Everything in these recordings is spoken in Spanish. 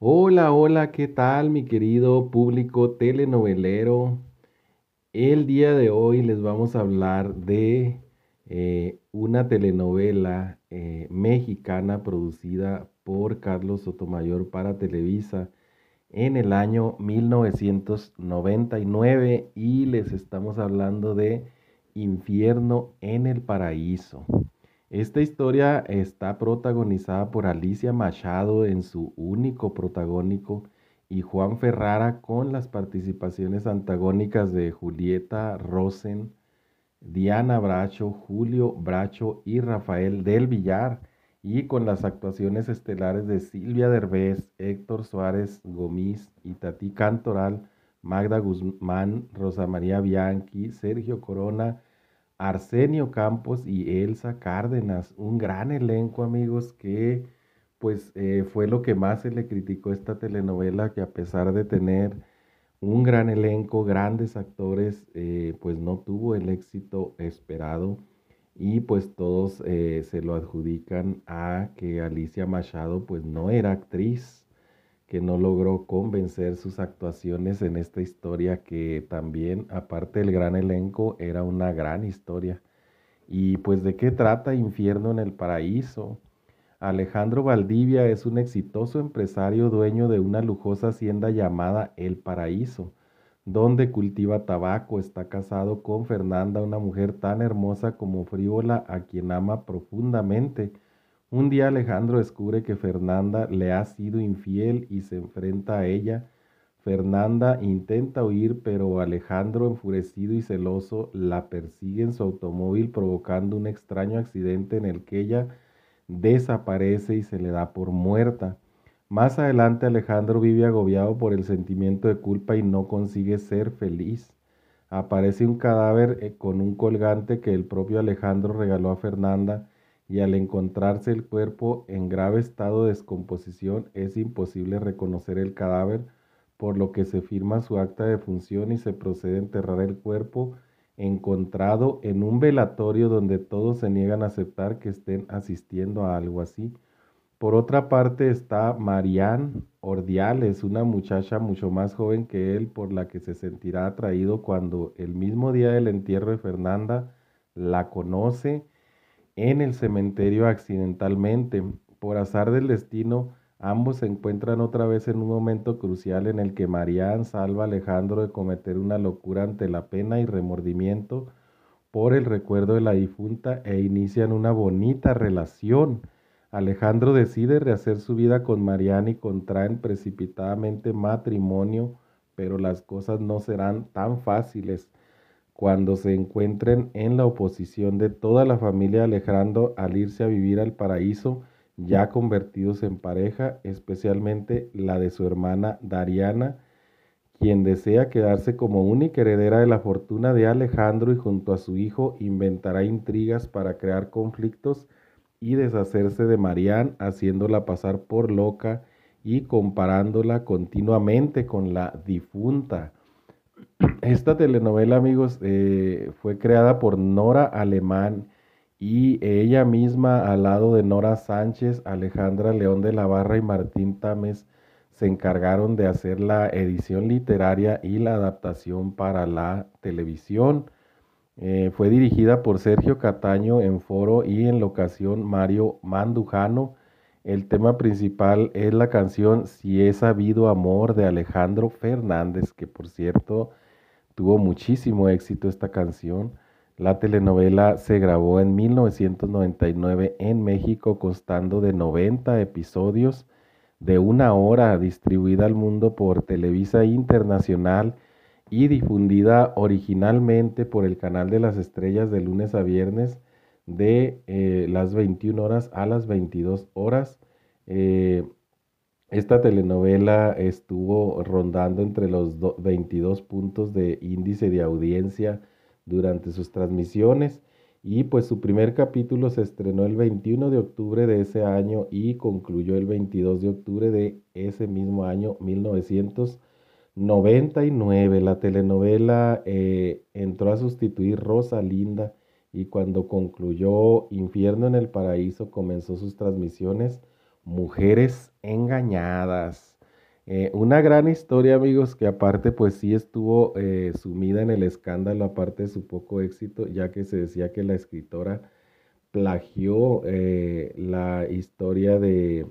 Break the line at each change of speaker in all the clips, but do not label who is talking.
Hola, hola, ¿qué tal mi querido público telenovelero? El día de hoy les vamos a hablar de eh, una telenovela eh, mexicana producida por Carlos Sotomayor para Televisa en el año 1999 y les estamos hablando de Infierno en el Paraíso. Esta historia está protagonizada por Alicia Machado en su único protagónico y Juan Ferrara con las participaciones antagónicas de Julieta Rosen, Diana Bracho, Julio Bracho y Rafael del Villar y con las actuaciones estelares de Silvia Derbez, Héctor Suárez Gomis y Tati Cantoral, Magda Guzmán, Rosa María Bianchi, Sergio Corona, Arsenio Campos y Elsa Cárdenas. Un gran elenco, amigos, que pues eh, fue lo que más se le criticó esta telenovela, que a pesar de tener un gran elenco, grandes actores, eh, pues no tuvo el éxito esperado y pues todos eh, se lo adjudican a que Alicia Machado pues no era actriz que no logró convencer sus actuaciones en esta historia que también, aparte del gran elenco, era una gran historia. Y pues de qué trata Infierno en el Paraíso. Alejandro Valdivia es un exitoso empresario dueño de una lujosa hacienda llamada El Paraíso, donde cultiva tabaco. Está casado con Fernanda, una mujer tan hermosa como frívola, a quien ama profundamente un día Alejandro descubre que Fernanda le ha sido infiel y se enfrenta a ella. Fernanda intenta huir, pero Alejandro, enfurecido y celoso, la persigue en su automóvil provocando un extraño accidente en el que ella desaparece y se le da por muerta. Más adelante Alejandro vive agobiado por el sentimiento de culpa y no consigue ser feliz. Aparece un cadáver eh, con un colgante que el propio Alejandro regaló a Fernanda y al encontrarse el cuerpo en grave estado de descomposición es imposible reconocer el cadáver, por lo que se firma su acta de función y se procede a enterrar el cuerpo encontrado en un velatorio donde todos se niegan a aceptar que estén asistiendo a algo así. Por otra parte está Marianne Ordiales, una muchacha mucho más joven que él por la que se sentirá atraído cuando el mismo día del entierro de Fernanda la conoce en el cementerio accidentalmente. Por azar del destino, ambos se encuentran otra vez en un momento crucial en el que Marianne salva a Alejandro de cometer una locura ante la pena y remordimiento por el recuerdo de la difunta e inician una bonita relación. Alejandro decide rehacer su vida con Marianne y contraen precipitadamente matrimonio, pero las cosas no serán tan fáciles cuando se encuentren en la oposición de toda la familia Alejandro al irse a vivir al paraíso, ya convertidos en pareja, especialmente la de su hermana Dariana, quien desea quedarse como única heredera de la fortuna de Alejandro y junto a su hijo inventará intrigas para crear conflictos y deshacerse de Marianne, haciéndola pasar por loca y comparándola continuamente con la difunta esta telenovela, amigos, eh, fue creada por Nora Alemán y ella misma al lado de Nora Sánchez, Alejandra León de la Barra y Martín Tames se encargaron de hacer la edición literaria y la adaptación para la televisión. Eh, fue dirigida por Sergio Cataño en foro y en locación Mario Mandujano. El tema principal es la canción Si he sabido amor de Alejandro Fernández, que por cierto Tuvo muchísimo éxito esta canción. La telenovela se grabó en 1999 en México constando de 90 episodios de una hora distribuida al mundo por Televisa Internacional y difundida originalmente por el canal de las estrellas de lunes a viernes de eh, las 21 horas a las 22 horas. Eh, esta telenovela estuvo rondando entre los 22 puntos de índice de audiencia durante sus transmisiones y pues su primer capítulo se estrenó el 21 de octubre de ese año y concluyó el 22 de octubre de ese mismo año 1999. La telenovela eh, entró a sustituir Rosa Linda y cuando concluyó Infierno en el Paraíso comenzó sus transmisiones Mujeres engañadas. Eh, una gran historia, amigos, que aparte pues sí estuvo eh, sumida en el escándalo, aparte de su poco éxito, ya que se decía que la escritora plagió eh, la historia de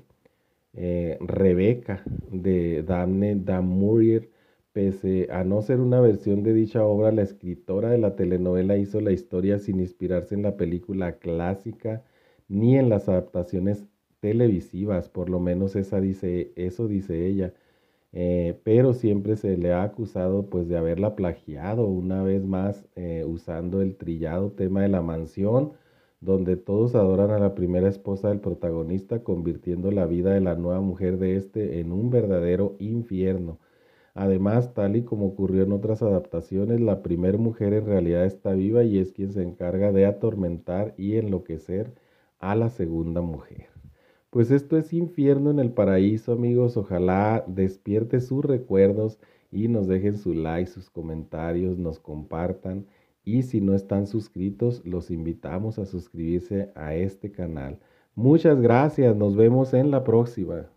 Rebeca de Damne Damurier. Pese a no ser una versión de dicha obra, la escritora de la telenovela hizo la historia sin inspirarse en la película clásica ni en las adaptaciones televisivas, por lo menos esa dice, eso dice ella. Eh, pero siempre se le ha acusado pues de haberla plagiado una vez más eh, usando el trillado tema de la mansión, donde todos adoran a la primera esposa del protagonista, convirtiendo la vida de la nueva mujer de este en un verdadero infierno. Además, tal y como ocurrió en otras adaptaciones, la primera mujer en realidad está viva y es quien se encarga de atormentar y enloquecer a la segunda mujer. Pues esto es infierno en el paraíso, amigos. Ojalá despierte sus recuerdos y nos dejen su like, sus comentarios, nos compartan. Y si no están suscritos, los invitamos a suscribirse a este canal. Muchas gracias, nos vemos en la próxima.